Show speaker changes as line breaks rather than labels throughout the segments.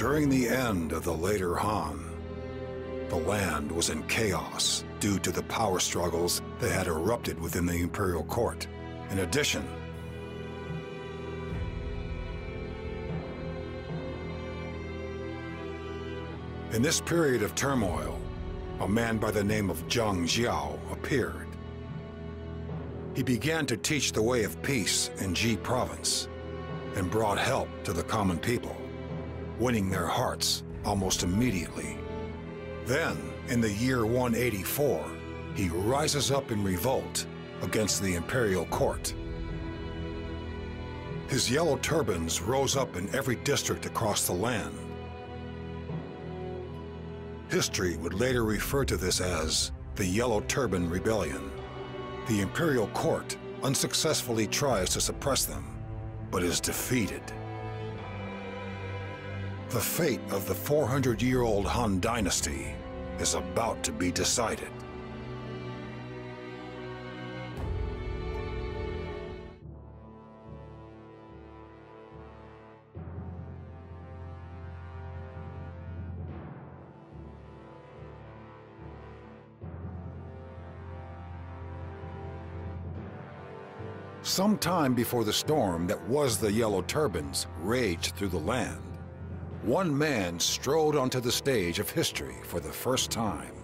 During the end of the later Han, the land was in chaos due to the power struggles that had erupted within the imperial court. In addition, in this period of turmoil, a man by the name of Zhang Jiao appeared. He began to teach the way of peace in Ji province and brought help to the common people, winning their hearts almost immediately. Then, in the year 184, he rises up in revolt against the imperial court. His yellow turbans rose up in every district across the land. History would later refer to this as the Yellow Turban Rebellion. The imperial court unsuccessfully tries to suppress them, but is defeated. The fate of the 400-year-old Han dynasty is about to be decided. Some time before the storm that was the Yellow Turbans raged through the land, one man strode onto the stage of history for the first time,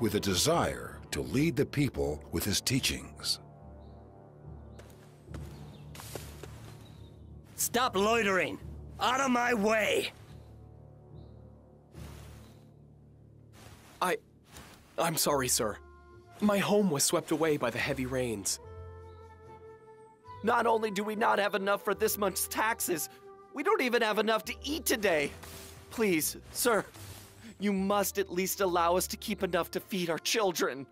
with a desire to lead the people with his teachings.
Stop loitering! Out of my way!
I... I'm sorry, sir. My home was swept away by the heavy rains.
Not only do we not have enough for this month's taxes, we don't even have enough to eat today. Please, sir, you must at least allow us to keep enough to feed our children.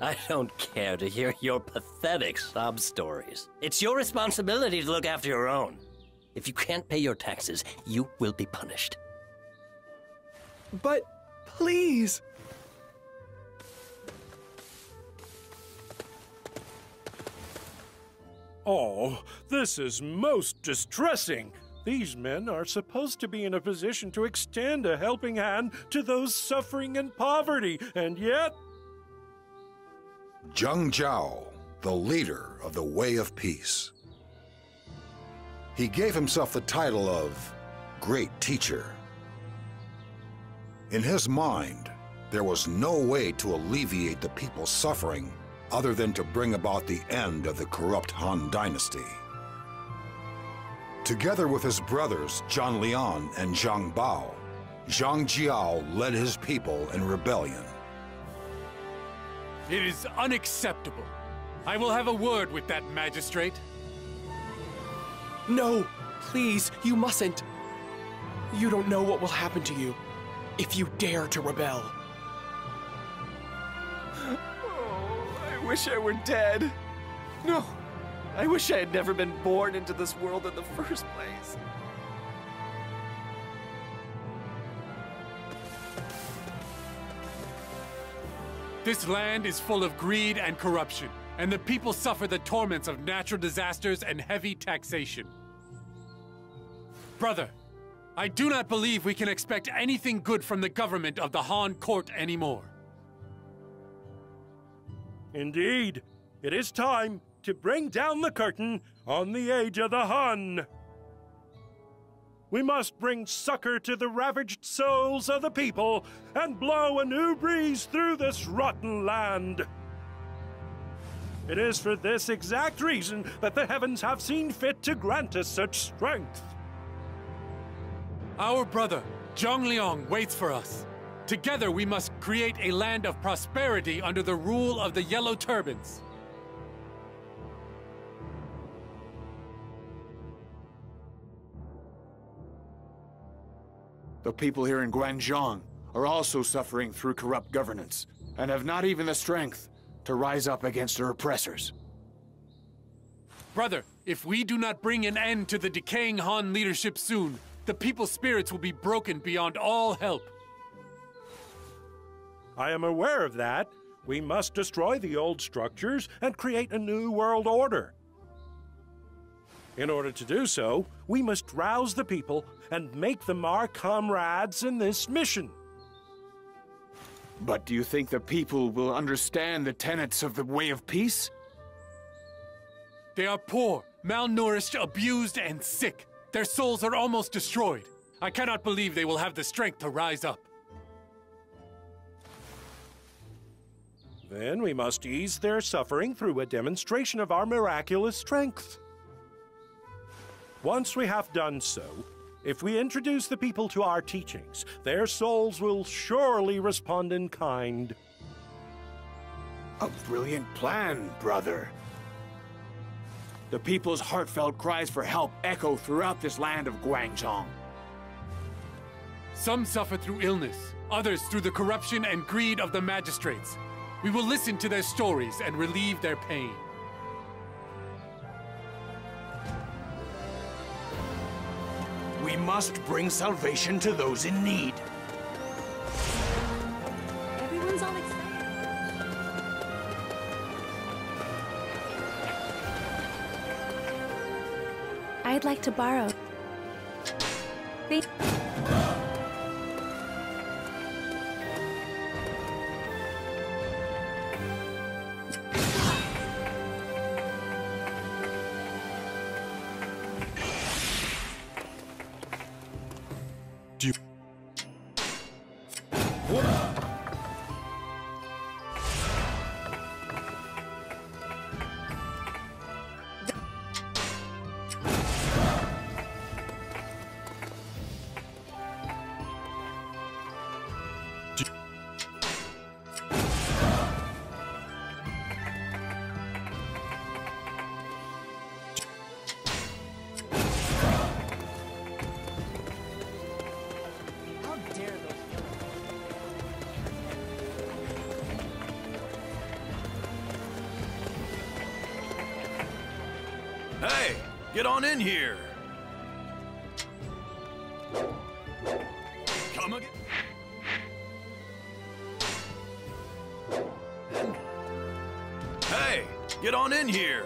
I don't care to hear your pathetic sob stories. It's your responsibility to look after your own. If you can't pay your taxes, you will be punished.
But, please!
Oh, this is most distressing. These men are supposed to be in a position to extend a helping hand to those suffering in poverty, and yet.
Zhang Jiao, the leader of the Way of Peace. He gave himself the title of Great Teacher. In his mind, there was no way to alleviate the people's suffering other than to bring about the end of the corrupt Han dynasty. Together with his brothers Zhang Liang and Zhang Bao, Zhang Jiao led his people in rebellion.
It is unacceptable. I will have a word with that magistrate.
No, please, you mustn't. You don't know what will happen to you if you dare to rebel.
Wish I were dead. No, I wish I had never been born into this world in the first place.
This land is full of greed and corruption, and the people suffer the torments of natural disasters and heavy taxation. Brother, I do not believe we can expect anything good from the government of the Han court anymore.
Indeed, it is time to bring down the curtain on the age of the Han. We must bring succor to the ravaged souls of the people and blow a new breeze through this rotten land. It is for this exact reason that the heavens have seen fit to grant us such strength.
Our brother, Zhang Liang, waits for us. Together we must create a land of prosperity under the rule of the Yellow Turbans.
The people here in Guanzhong are also suffering through corrupt governance, and have not even the strength to rise up against their oppressors.
Brother, if we do not bring an end to the decaying Han leadership soon, the people's spirits will be broken beyond all help.
I am aware of that. We must destroy the old structures and create a new world order. In order to do so, we must rouse the people and make them our comrades in this mission.
But do you think the people will understand the tenets of the way of peace?
They are poor, malnourished, abused, and sick. Their souls are almost destroyed. I cannot believe they will have the strength to rise up.
Then we must ease their suffering through a demonstration of our miraculous strength. Once we have done so, if we introduce the people to our teachings, their souls will surely respond in kind.
A brilliant plan, brother. The people's heartfelt cries for help echo throughout this land of Guanzhong.
Some suffer through illness, others through the corruption and greed of the magistrates. We will listen to their stories and relieve their pain.
We must bring salvation to those in need.
Everyone's all excited. I'd like to borrow. Thank
Hey, get on in here. Come again. Hey, get on in here.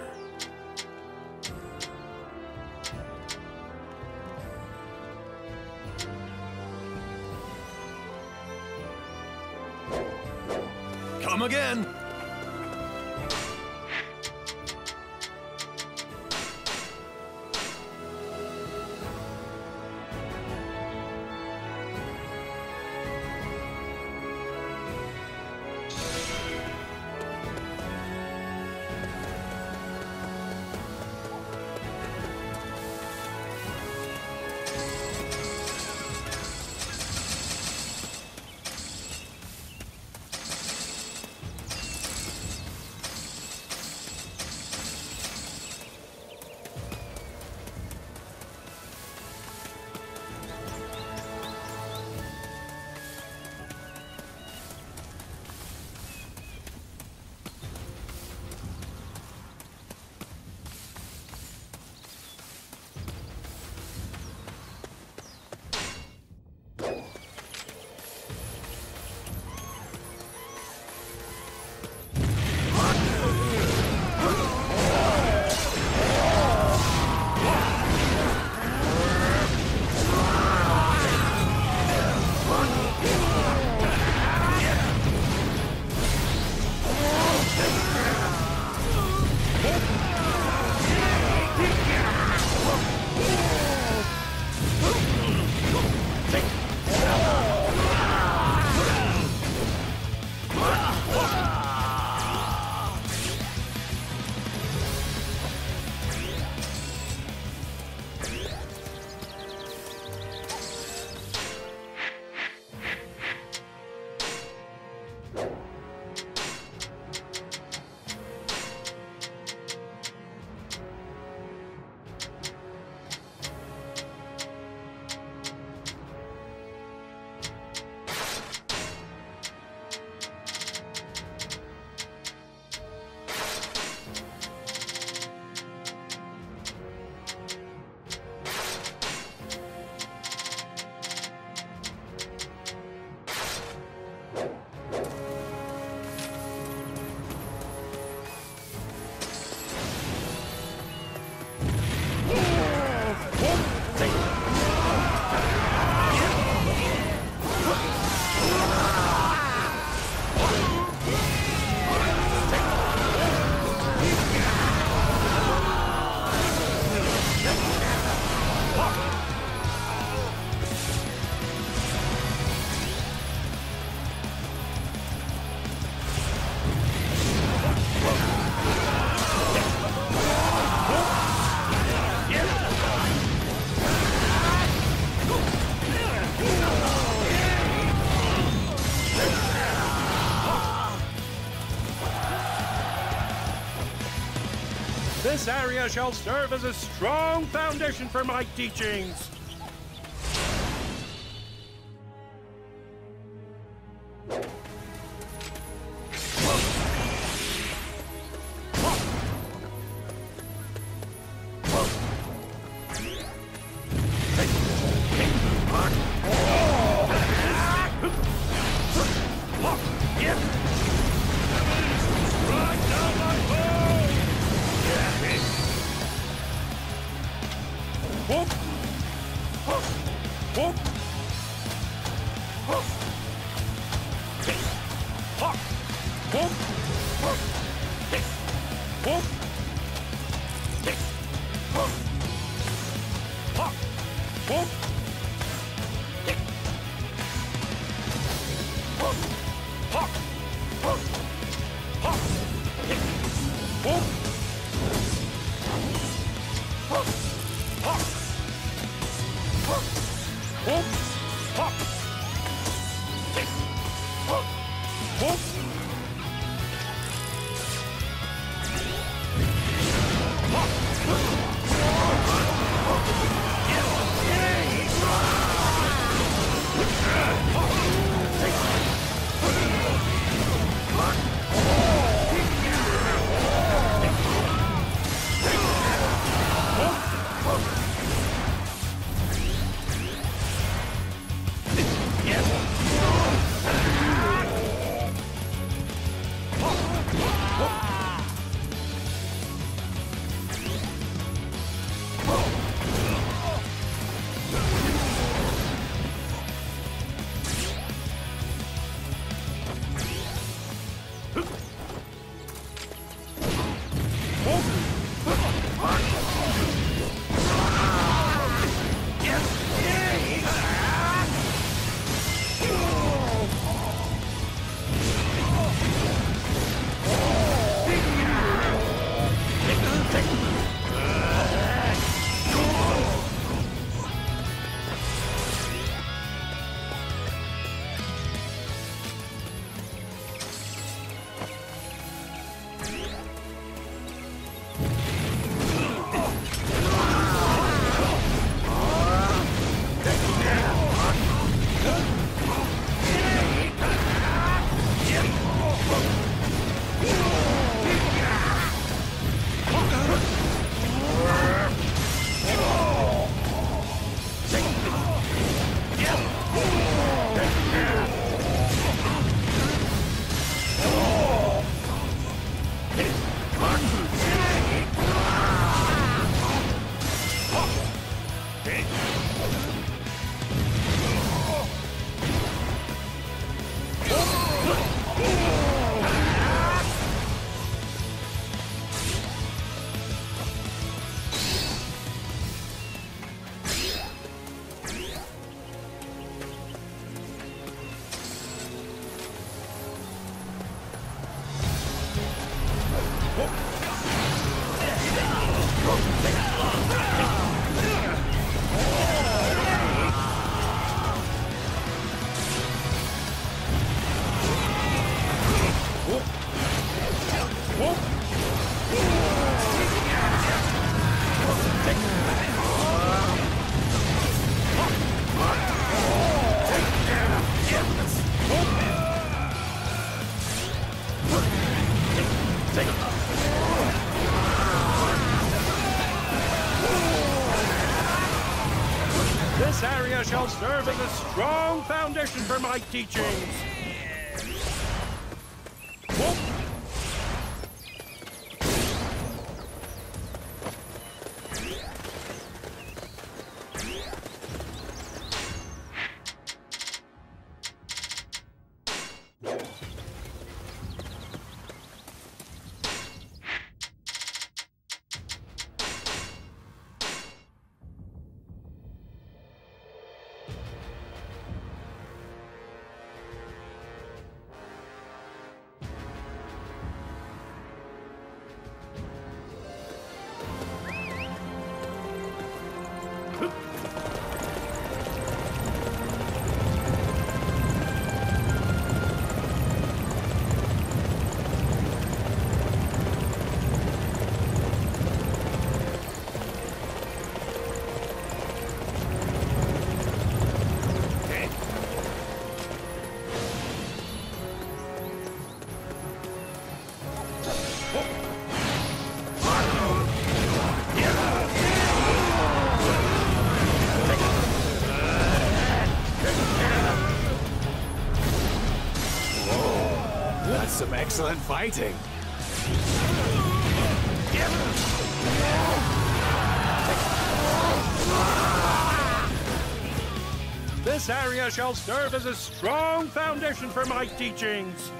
This area shall serve as a strong foundation for my teachings. Shall serve as a strong foundation for my teachings.
Excellent fighting.
This area shall serve as a strong foundation for my teachings.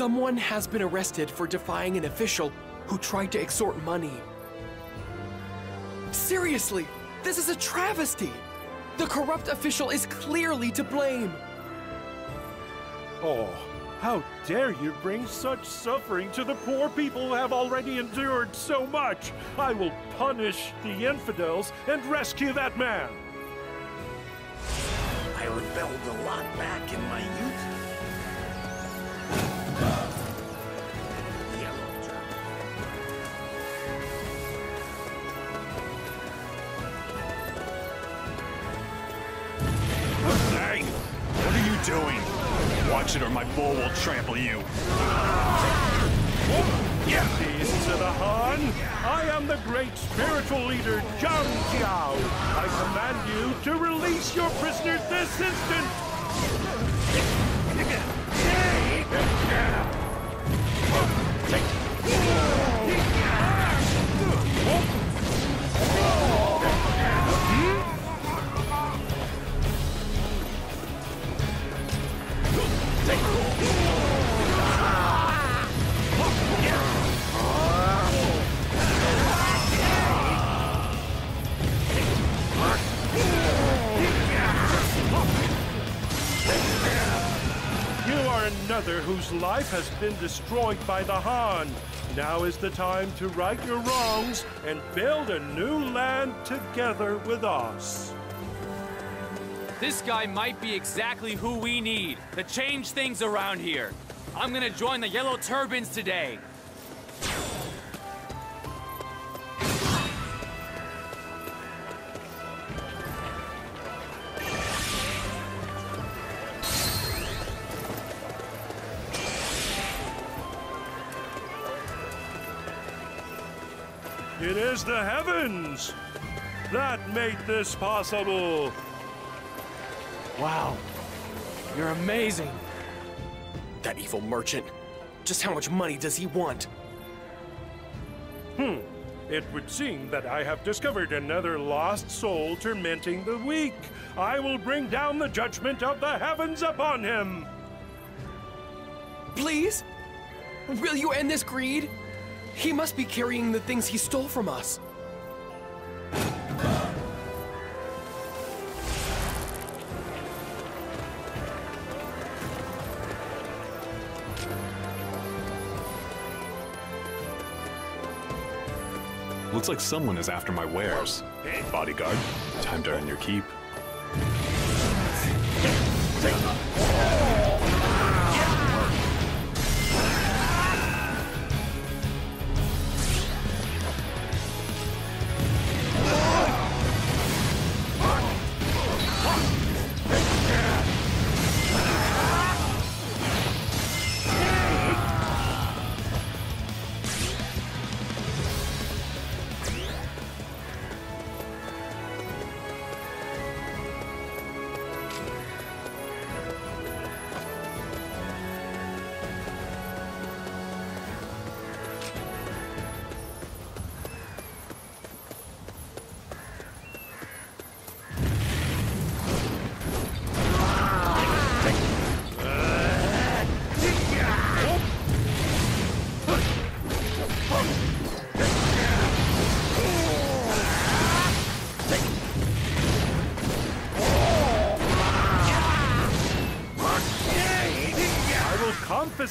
Someone has been arrested for defying an official who tried to extort money. Seriously, this is a travesty! The corrupt official is clearly to blame!
Oh, how dare you bring such suffering to the poor people who have already endured so much? I will punish the infidels and rescue that man.
I rebelled a lot back in my youth.
Bull will trample you.
Peace to the Han. I am the great spiritual leader, Zhang Jiao. I command you to release your prisoners this instant. Another whose life has been destroyed by the Han. Now is the time to right your wrongs and build a new land together with us.
This guy might be exactly who we need to change things around here. I'm gonna join the Yellow Turbans today.
Is the heavens that made this possible.
Wow, you're amazing! That evil merchant. Just how much money does he want?
Hmm. It would seem that I have discovered another lost soul tormenting the weak. I will bring down the judgment of the heavens upon him.
Please? Will you end this greed? He must be carrying the things he stole from us.
Looks like someone is after my wares. Bodyguard. Time to earn your keep.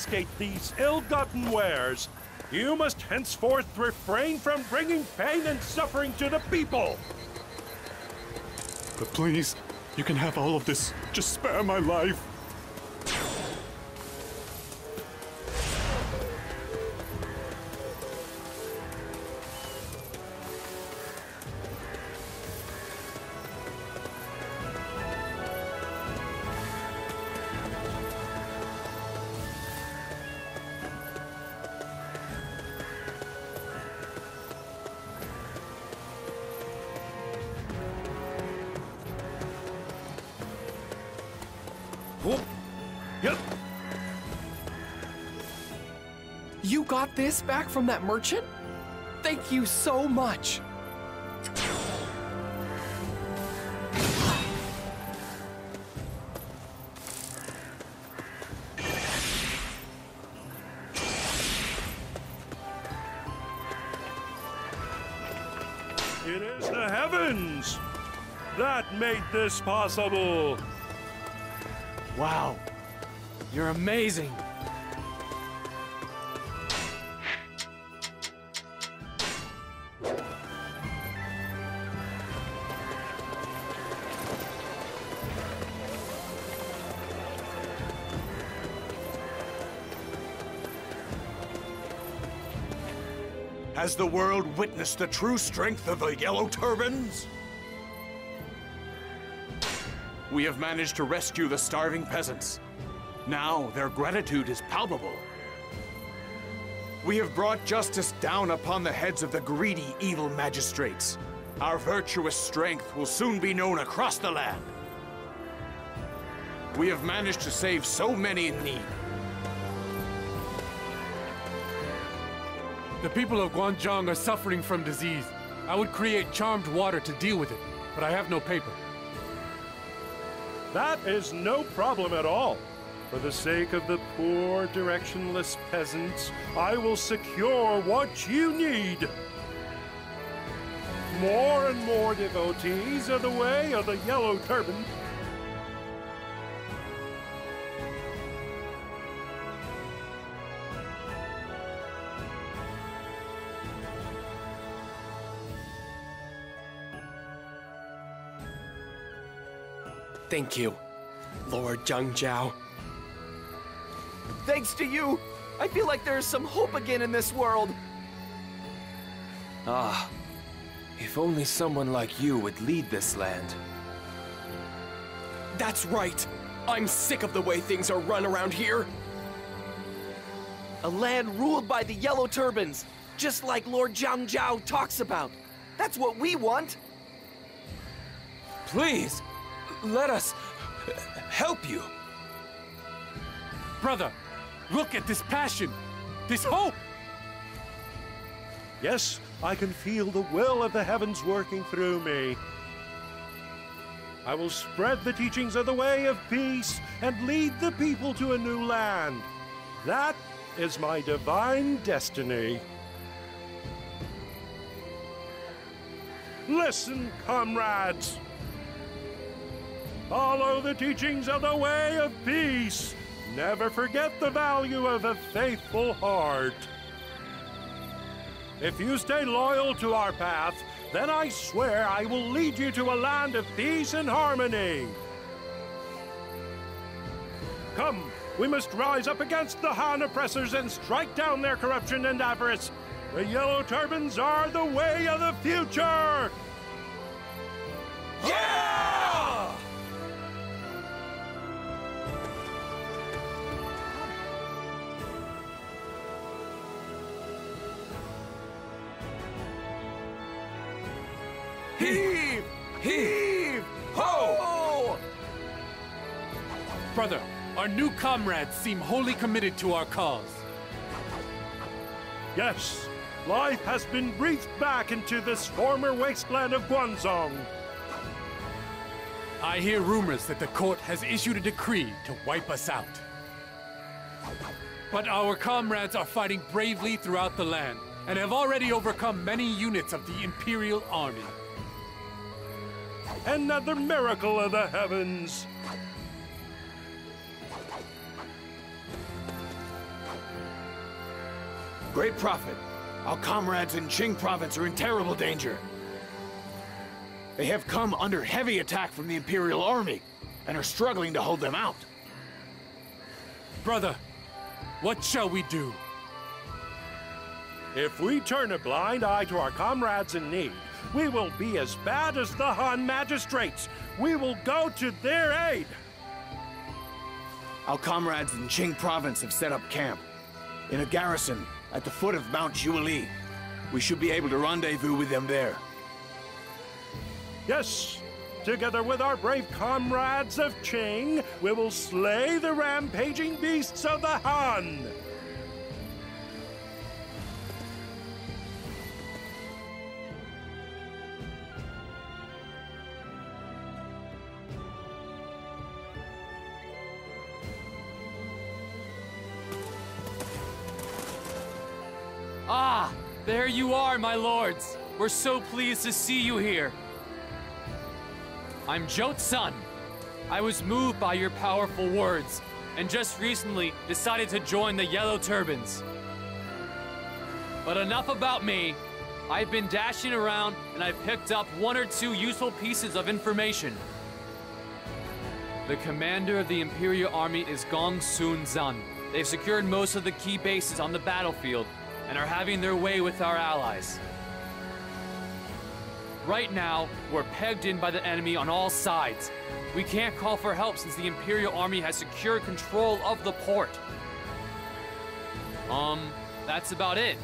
Confiscate these ill-gotten wares. You must henceforth refrain from bringing pain and suffering to the people.
But please, you can have all of this. Just spare my life.
this back from that merchant? Thank you so much!
It is the heavens that made this possible.
Wow, you're amazing.
Has the world witnessed the true strength of the Yellow Turbans? We have managed to rescue the starving peasants. Now their gratitude is palpable. We have brought justice down upon the heads of the greedy, evil magistrates. Our virtuous strength will soon be known across the land. We have managed to save so many in need.
The people of Guanzhong are suffering from disease. I would create charmed water to deal with it, but I have no paper.
That is no problem at all. For the sake of the poor, directionless peasants, I will secure what you need. More and more devotees are the way of the Yellow Turban.
Thank you, Lord Zhang Jiao.
Thanks to you, I feel like there is some hope again in this world.
Ah, if only someone like you would lead this land. That's right. I'm sick of the way things are run around here.
A land ruled by the Yellow Turbans, just like Lord Zhang Jiao talks about. That's what we want.
Please, let us uh, help you.
Brother, look at this passion, this hope.
Yes, I can feel the will of the heavens working through me. I will spread the teachings of the way of peace and lead the people to a new land. That is my divine destiny. Listen, comrades. Follow the teachings of the way of peace. Never forget the value of a faithful heart. If you stay loyal to our path, then I swear I will lead you to a land of peace and harmony. Come, we must rise up against the Han oppressors and strike down their corruption and avarice. The Yellow Turbans are the way of the future!
Yeah!
Heave! Heave! Ho!
Brother, our new comrades seem wholly committed to our cause.
Yes, life has been breathed back into this former wasteland of Guanzhong.
I hear rumors that the court has issued a decree to wipe us out. But our comrades are fighting bravely throughout the land and have already overcome many units of the Imperial Army.
Another miracle of the heavens.
Great Prophet, our comrades in Qing province are in terrible danger. They have come under heavy attack from the Imperial Army and are struggling to hold them out.
Brother, what shall we do?
If we turn a blind eye to our comrades in need, we will be as bad as the Han magistrates. We will go to their aid.
Our comrades in Qing province have set up camp in a garrison at the foot of Mount Juili. We should be able to rendezvous with them there.
Yes, together with our brave comrades of Qing, we will slay the rampaging beasts of the Han.
You are, my lords. We're so pleased to see you here. I'm Jote's son. I was moved by your powerful words, and just recently decided to join the Yellow Turbans. But enough about me. I've been dashing around, and I've picked up one or two useful pieces of information. The commander of the Imperial Army is Gongsun Zan. They've secured most of the key bases on the battlefield, and are having their way with our allies. Right now, we're pegged in by the enemy on all sides. We can't call for help since the Imperial Army has secured control of the port. Um, that's about it,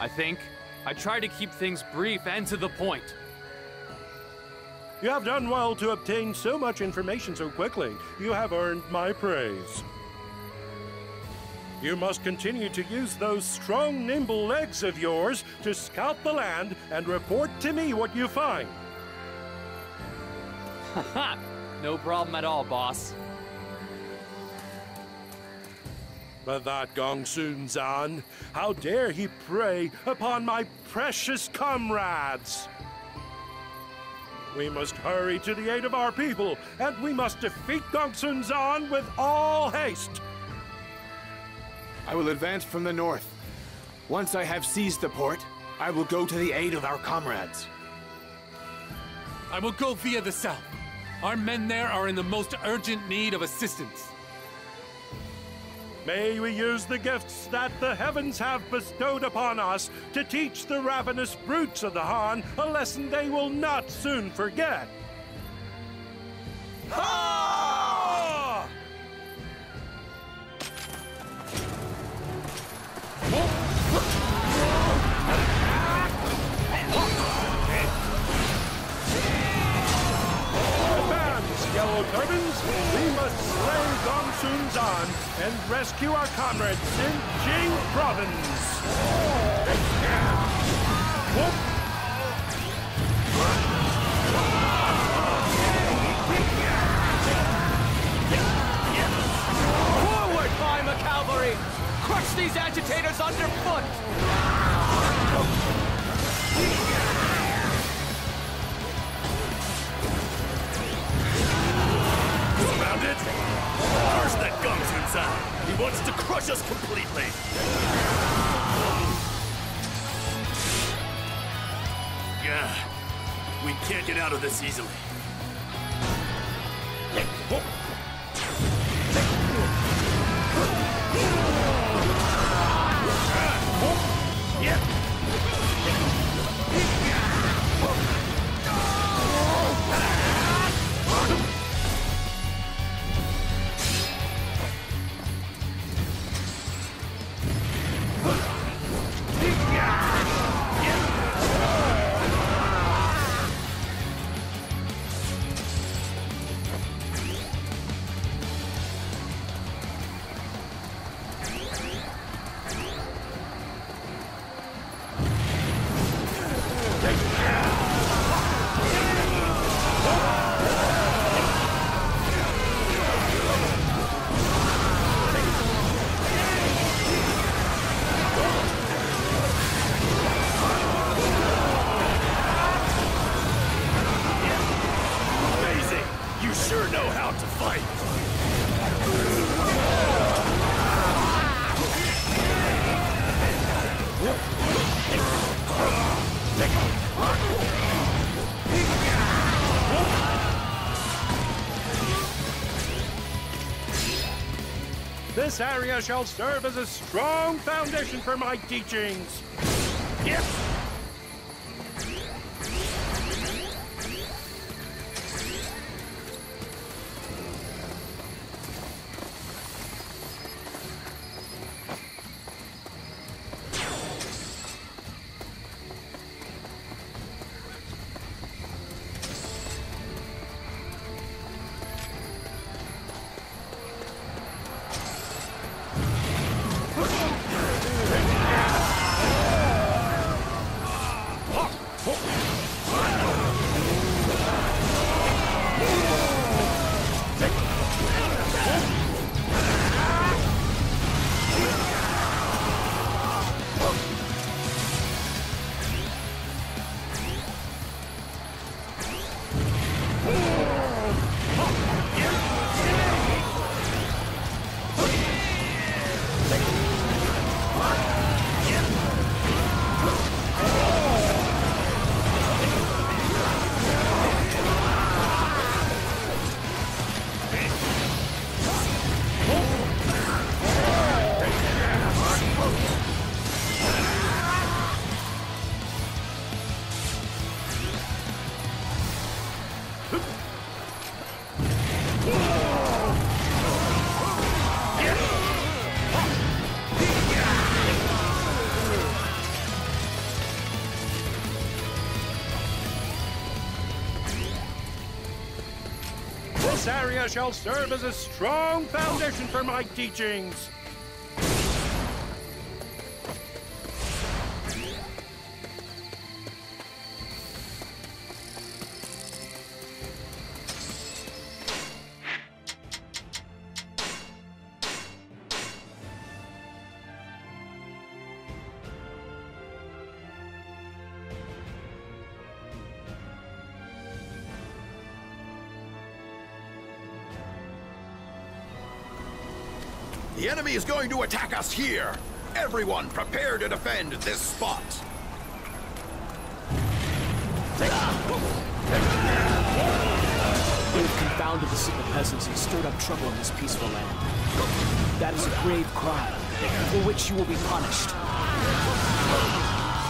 I think. I try to keep things brief and to the point.
You have done well to obtain so much information so quickly. You have earned my praise. You must continue to use those strong, nimble legs of yours to scout the land and report to me what you find.
Haha, no problem at all, boss.
But that Gongsun Zan, how dare he prey upon my precious comrades? We must hurry to the aid of our people, and we must defeat Gongsun Zan with all haste.
I will advance from the north. Once I have seized the port, I will go to the aid of our comrades.
I will go via the south. Our men there are in the most urgent need of assistance.
May we use the gifts that the heavens have bestowed upon us to teach the ravenous brutes of the Han a lesson they will not soon forget. Ha! Yellow Turbans! We must slay Gongsun Zan and rescue our comrades in Jing Province!
Crush these agitators underfoot!
Found it? Curse that Sun Zan! He wants to crush us completely! Yeah, we can't get out of this easily.
This area shall serve as a strong foundation for my teachings.
Yes!
This area shall serve as a strong foundation for my teachings.
The enemy is going to attack us here. Everyone prepare to defend this spot.
They have confounded the simple peasants and stirred up trouble in this peaceful land. That is a grave crime, for which you will be punished.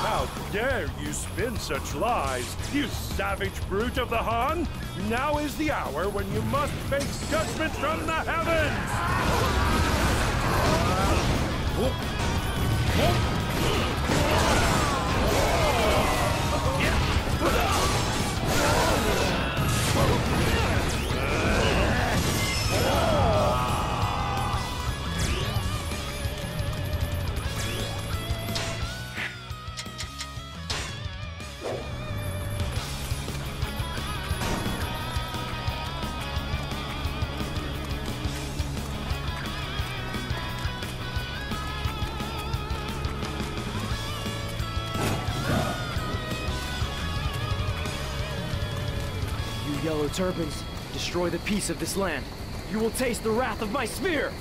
How dare you spin such lies, you savage brute of the Han! Now is the hour when you must face judgment from the heavens!
You yellow turbans, destroy the peace of this land. You will taste the wrath of my spear!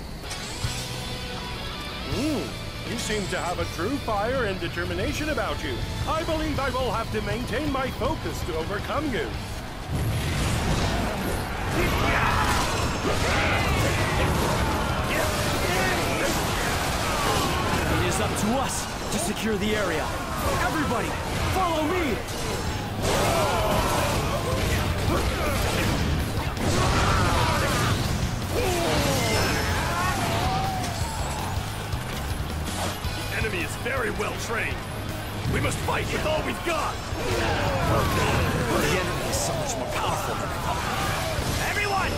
Ooh, you seem to have a true fire and determination about you. I believe I will have to maintain my focus to overcome you.
It is up to us to secure the area. Everybody, follow me!
Very well trained. We must fight with all we've got.
The enemy is so much more powerful than I thought.
Everyone,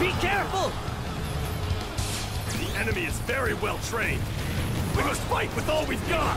be careful. The enemy is very well trained. We must fight with all we've got.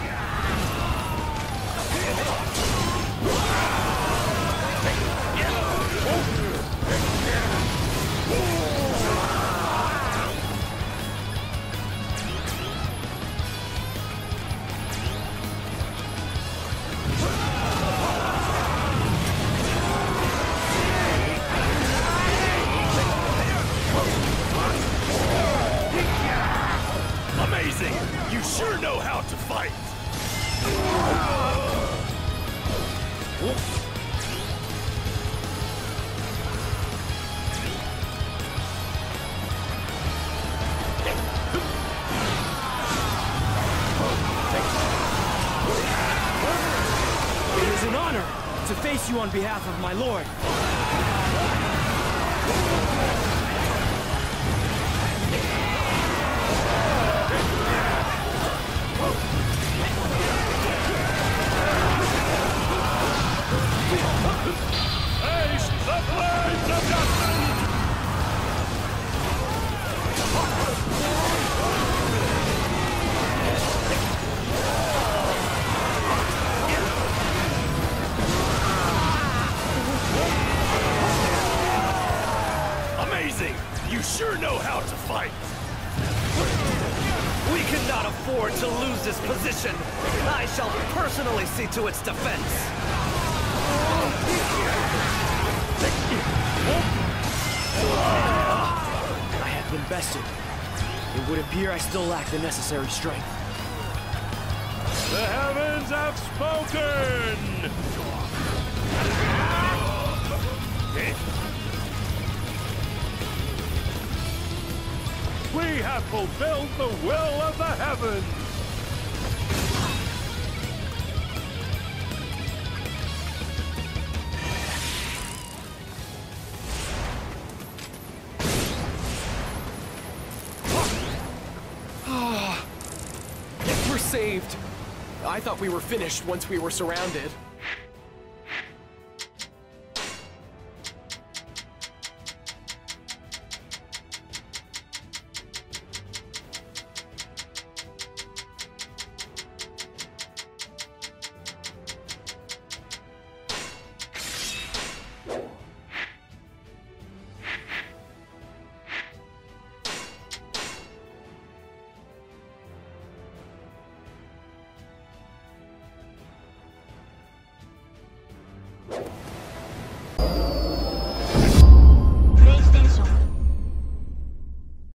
Behalf of my lord.
I
have been bested. It would appear I still lack the necessary strength.
The heavens have spoken! We have fulfilled the will of the heavens!
I thought we were finished once we were surrounded.